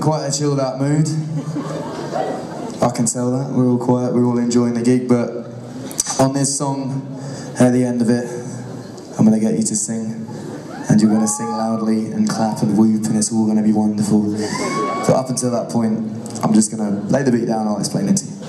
quite a chilled out mood. I can tell that. We're all quiet, we're all enjoying the gig, but on this song, at the end of it, I'm going to get you to sing. And you're going to sing loudly and clap and whoop, and it's all going to be wonderful. But up until that point, I'm just going to lay the beat down, I'll explain it to you.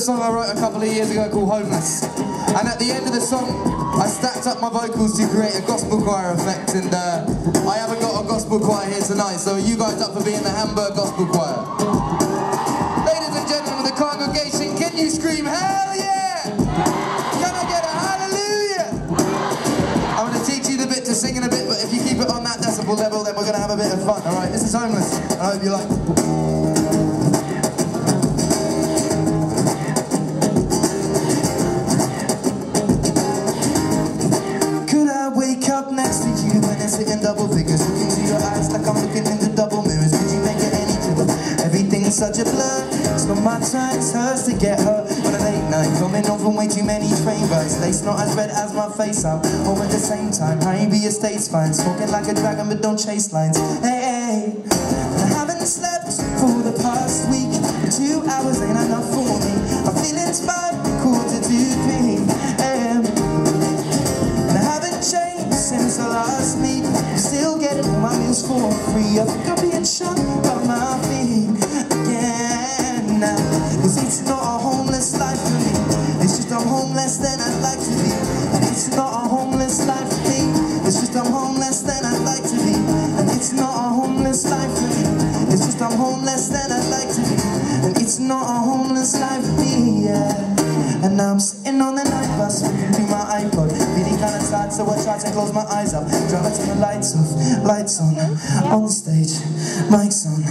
Song I wrote a couple of years ago called Homeless. And at the end of the song, I stacked up my vocals to create a gospel choir effect and uh, I haven't got a gospel choir here tonight, so are you guys up for being the Hamburg Gospel Choir? Ladies and gentlemen of the congregation, can you scream hell yeah? Can I get a hallelujah? I'm going to teach you the bit to sing in a bit, but if you keep it on that decibel level, then we're going to have a bit of fun, alright? This is Homeless, I hope you like it. It's hitting double figures? Look into your eyes like I'm looking into double mirrors. Could you make it any clearer? Everything's such a blur. So my it's hers to get her On a late night, coming on from way too many train rides. Lace not as red as my face. I'm home at the same time. You be a state's fine. Smoking like a dragon, but don't chase lines. Hey, hey. Homeless than I'd like to be. And it's not a homeless life for me. It's just I'm homeless than I'd like to be. And it's not a homeless life for me, yeah. And now I'm sitting on the night bus flipping through my iPod Feeling kinda tired so I try to close my eyes up Drive turn the lights off, lights on On stage, mics on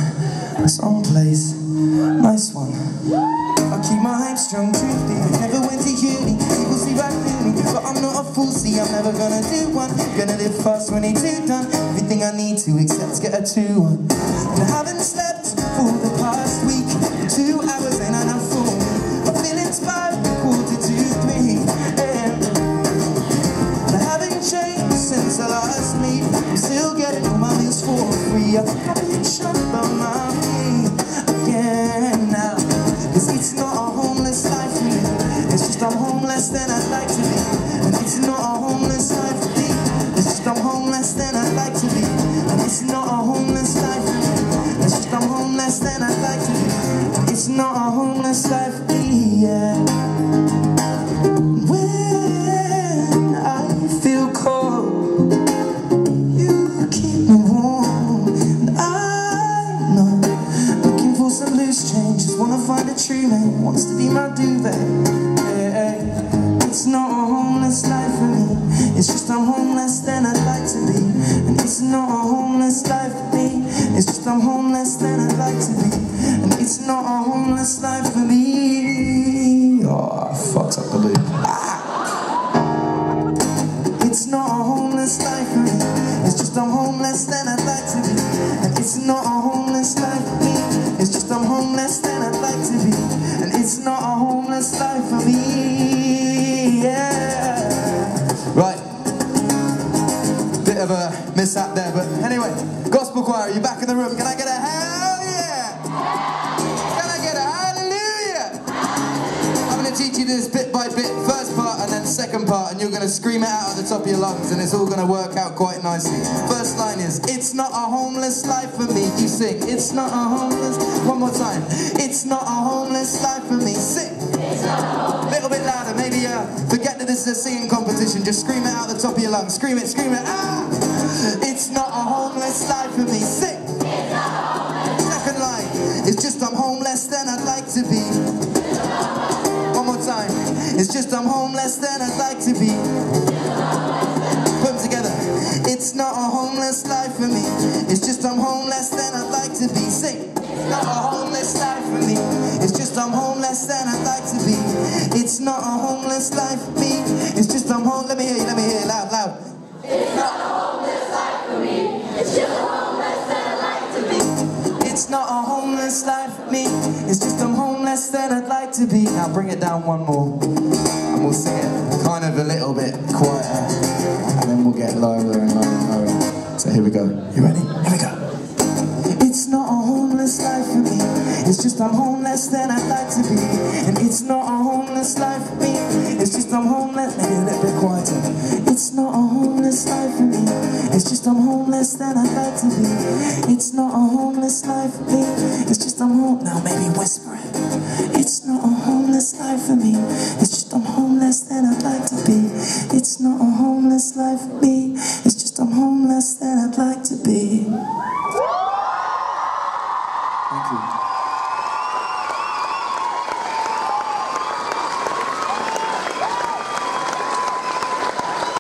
The song plays, nice one I keep my hype strong, truth deep Never I'm never gonna do one. Gonna live fast when it's done. Everything I need to except get a two one And I haven't wants to be my duvet. It's not a homeless life for me. It's just I'm homeless than I'd like to be. And it's not a homeless life for me. It's just I'm homeless than I'd like to be. And it's not a homeless life for me. Oh, I fucked up the loop. Ah! It's not a homeless life for me. It's just I'm homeless than I'd like to be. And it's not a homeless life for me. It's just I'm homeless than I'd like to be. And it's not a homeless life for me. Yeah. Right. Bit of a mishap there, but anyway, Gospel Choir, you back in the room? Can I get a hell and you're going to scream it out at the top of your lungs, and it's all going to work out quite nicely. First line is, It's not a homeless life for me. You sing, It's not a homeless. One more time. It's not a homeless life for me. Sing. Little bit louder, maybe uh, forget that this is a singing competition. Just scream it out the top of your lungs. Scream it, scream it. Ah! It's not a homeless life for me. It's just I'm homeless than I'd like to be. Put them together. It's not a homeless life for me. It's just I'm homeless than I'd like to be. Sing. It's not a homeless life for me. It's just I'm homeless than I'd like to be. It's not a homeless life for me. It's just I'm home. Let me hear you. Let me hear you loud, loud. It's not a homeless life for me. It's just a homeless that I'd like to be. It's not a homeless life for me. It's just I'm homeless than I'd like to be. Now bring it down one more we'll sing it kind of a little bit quieter, and then we'll get lower and lower and lower. So here we go. You ready? Here we go. It's not a homeless life for me. It's just I'm homeless than I'd like to be. And it's not a homeless life for me. It's just I'm homeless. Maybe a little bit quieter. It's not a homeless life for me. It's just I'm homeless than I'd like to be. It's not a homeless life for me. It's just I'm home. Now maybe whisper it. It's not a homeless life for me. It's